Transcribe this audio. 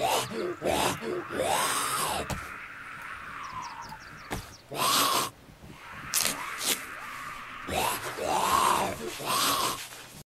Yeah, yeah, yeah.